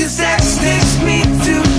Cause that sticks me to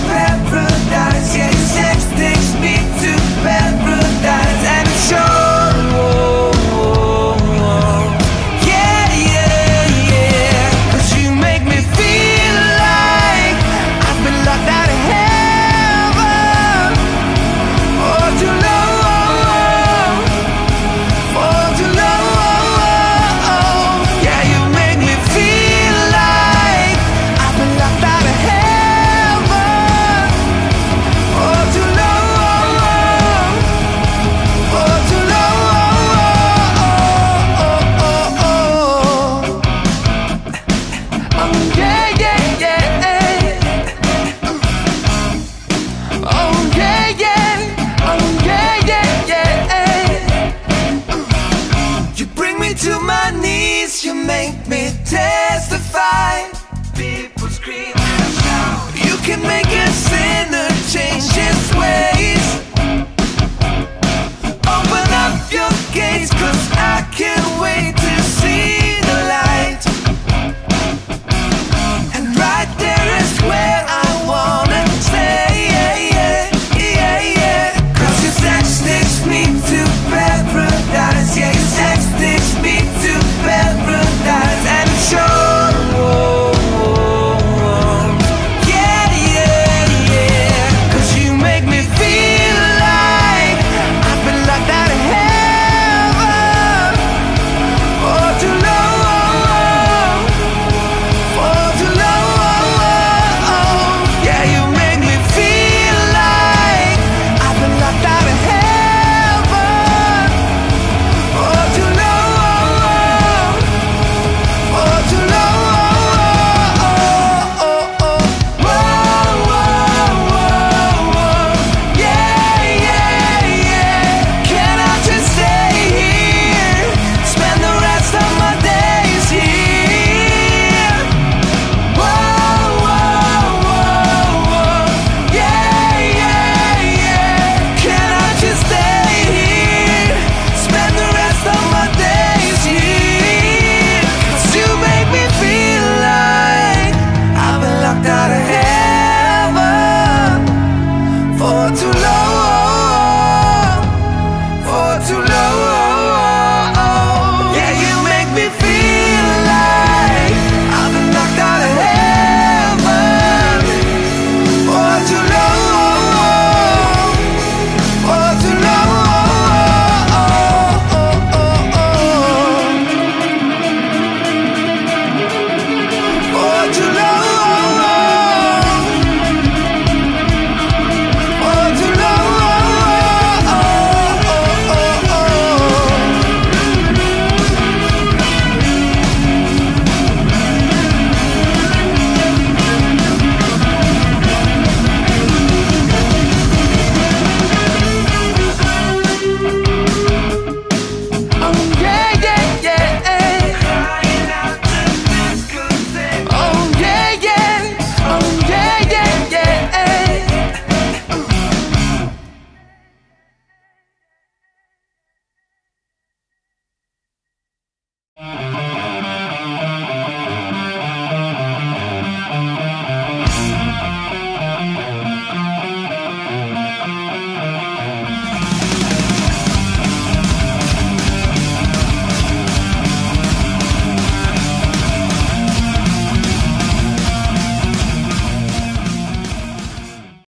make it